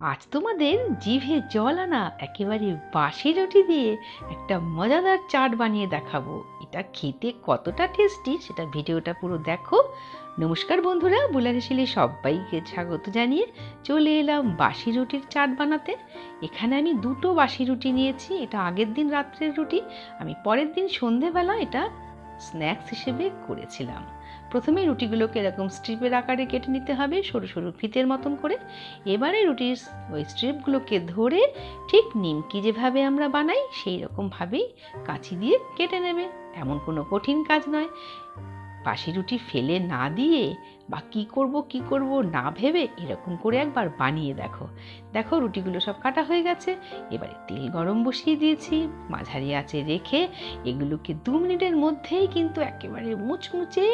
আজ তোমাদের জিভে জল আনা একেবারে বাসি রুটি দিয়ে একটা মজাদার চাট বানিয়ে দেখাবো। এটা খেতে কতটা টেস্টি সেটা ভিডিওটা পুরো দেখো। নমস্কার বন্ধুরা বুলারেশিলে সবাইকে স্বাগত জানিয়ে চলে এলাম বাসি রুটির চাট বানাতে। এখানে আমি দুটো বাসি রুটি নিয়েছি, এটা আগের দিন রাত্রের রুটি, আমি পরের দিন সন্ধেবেলা এটা স্ন্যাক্স হিসেবে করেছিলাম। প্রথমে রুটিগুলোকে এরকম স্ট্রিপের আকারে কেটে নিতে হবে সরু সরু ফিতের মতন করে। এবারে রুটির ওই স্ট্রিপগুলোকে ধরে ঠিক নিমকি যেভাবে আমরা বানাই সেই রকমভাবেই কাঁচি দিয়ে কেটে নেবে। এমন কোনো কঠিন কাজ নয়। বাসি রুটি ফেলে না দিয়ে বা কি করব কি করব না ভেবে এরকম করে একবার বানিয়ে দেখো। দেখো রুটিগুলো সব কাটা হয়ে গেছে, এবারে তেল গরম বসিয়ে দিয়েছি, মাঝারি আঁচে রেখে এগুলোকে দু মিনিটের মধ্যেই কিন্তু একেবারে মুচমুচে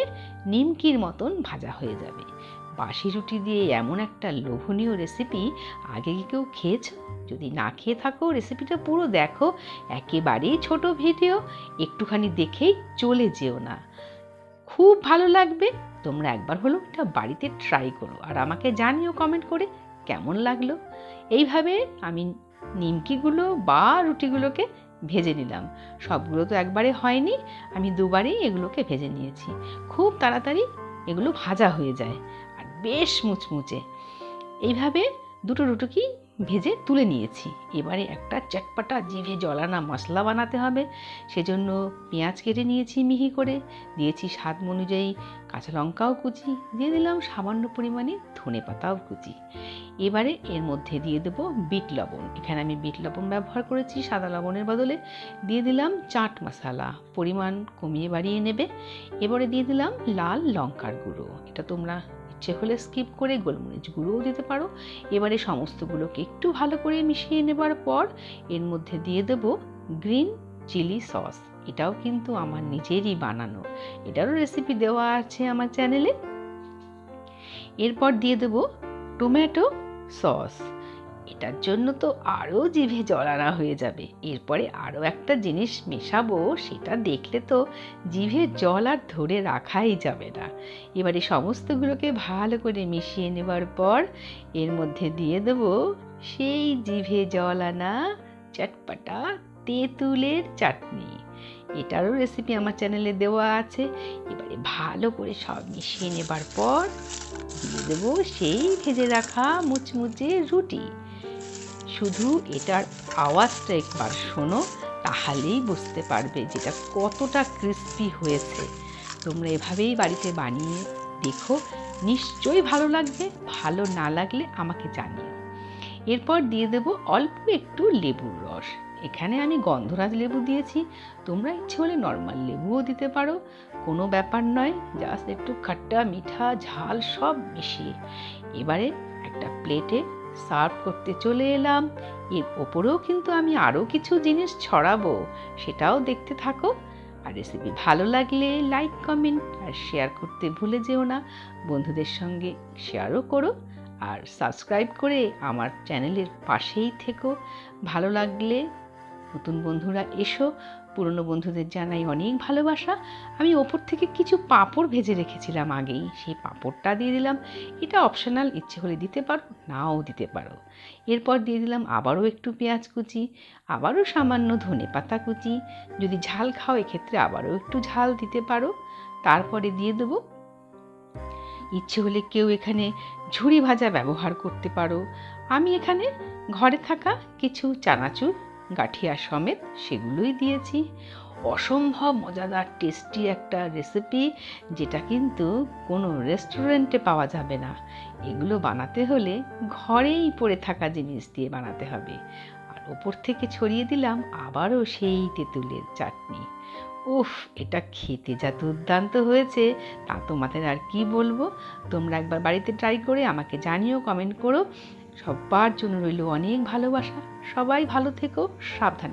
নিমকির মতন ভাজা হয়ে যাবে। বাসি রুটি দিয়ে এমন একটা লোভনীয় রেসিপি আগে কেউ খেয়েছ? যদি না খেয়ে থাকো রেসিপিটা পুরো দেখো, একেবারেই ছোট ভিডিও, একটুখানি দেখেই চলে যেও না। খুব ভালো লাগবে। তোমরা একবার হলো এটা বাড়িতে ট্রাই করো। আর আমাকে জানিও কমেন্ট করে কেমন লাগল। এইভাবে আমি নিমকিগুলো বা রুটিগুলোকে ভেজে নিলাম। সবগুলো তো একবারে হয়নি। আমি দুবারেই এগুলোকে ভেজে নিয়েছি। খুব তাড়াতাড়ি এগুলো ভাজা হয়ে যায়। আর বেশ মুচমুচে। এইভাবে দুটো রুটুকি ভেজে তুলে নিয়েছি। এবারে একটা চটপাটা জিভে জলানা মশলা বানাতে হবে। সেজন্য পেঁয়াজ কেটে নিয়েছি মিহি করে। দিয়েছি স্বাদ অনুযায়ী কাঁচা লঙ্কাও কুচি। দিয়ে দিলাম সামান্য পরিমাণে ধনে পাতাও কুচি। এবারে এর মধ্যে দিয়ে দেবো বিট লবণ। এখানে আমি বিট লবণ ব্যবহার করেছি সাদা লবণের বদলে। দিয়ে দিলাম চাট মশলা। পরিমাণ কমিয়ে বাড়িয়ে নেবে। এবারে দিয়ে দিলাম লাল লঙ্কার গুঁড়ো। এটা তোমরা ইচ্ছে হলে স্কিপ করে গোলমরিচ গুঁড়োও দিতে পারো। এবারে সমস্তগুলোকে একটু ভালো করে মিশিয়ে নেবার পর এর মধ্যে দিয়ে দেব গ্রিন চিলি সস এটাও কিন্তু আমার নিজেরই বানানো। এটারও রেসিপি দেওয়া আছে আমার চ্যানেলে এরপর দিয়ে দেব টমেটো সস এটার জন্য তো আরও জিভে জল আনা হয়ে যাবে। এরপরে আরও একটা জিনিস মেশাবো, সেটা দেখলে তো জিভে জল আর ধরে রাখাই যাবে না। এবারে সমস্তগুলোকে ভালো করে মিশিয়ে নেবার পর এর মধ্যে দিয়ে দেব সেই জিভে জল আনা চটপাটা তেঁতুলের চাটনি। এটারও রেসিপি আমার চ্যানেলে দেওয়া আছে। এবারে ভালো করে সব মিশিয়ে নেবার পর দিয়ে দেবো সেই ভেজে রাখা মুচমুচে রুটি। শুধু এটার আওয়াজটা একবার শোনো, তাহলেই বুঝতে পারবে যেটা কতটা ক্রিস্পি হয়েছে। তোমরা এভাবেই বাড়িতে বানিয়ে দেখো, নিশ্চয়ই ভালো লাগবে, ভালো না লাগলে আমাকে জানিও। এরপর দিয়ে দেবো অল্প একটু লেবুর রস। এখানে আমি গন্ধরাজ লেবু দিয়েছি, তোমরা ইচ্ছে হলে নর্মাল লেবুও দিতে পারো, কোনো ব্যাপার নয় জাস্ট একটু খাট্টা, মিঠা, ঝাল সব মিশিয়ে। এবারে একটা প্লেটে সার্ভ করতে চলে এলাম। এর ওপরেও কিন্তু আমি আরও কিছু জিনিস ছড়াবো, সেটাও দেখতে থাকো। আর রেসিপি ভালো লাগলে লাইক কমেন্ট আর শেয়ার করতে ভুলে যেও না। বন্ধুদের সঙ্গে শেয়ারও করো আর সাবস্ক্রাইব করে আমার চ্যানেলের পাশেই থেকো। ভালো লাগলে নতুন বন্ধুরা এসো। পুরনো বন্ধুদের জানাই অনেক ভালোবাসা। আমি ওপর থেকে কিছু পাঁপড় ভেজে রেখেছিলাম আগেই। সেই পাঁপড়টা দিয়ে দিলাম। এটা অপশনাল ইচ্ছে হলে দিতে পারো, নাও দিতে পারো। এরপর দিয়ে দিলাম আবারও একটু পেঁয়াজ কুচি, আবারও সামান্য ধনে পাতা কুচি। যদি ঝাল খাও, এক্ষেত্রে আবারও একটু ঝাল দিতে পারো। তারপরে দিয়ে দেবো। ইচ্ছে হলে কেউ এখানে ঝুড়ি ভাজা ব্যবহার করতে পারো। আমি এখানে ঘরে থাকা কিছু চানাচুর গাঠিয়া সমেত সেগুলোই দিয়েছি। অসম্ভব মজাদার টেস্টি একটা রেসিপি যেটা কিন্তু কোনো রেস্টুরেন্টে পাওয়া যাবে না। এগুলো বানাতে হলে ঘরেই পড়ে থাকা জিনিস দিয়ে বানাতে হবে। আর ওপর থেকে ছড়িয়ে দিলাম আবারও সেই তেঁতুলের চাটনি। উফ, এটা খেতে যা দুর্দান্ত হয়েছে, তা তোমাদের আর কি বলব? তোমরা একবার বাড়িতে ট্রাই করে আমাকে জানিও কমেন্ট করো। সবার জন্য রইল অনেক ভালোবাসা। সবাই ভালো থেকো সাবধান।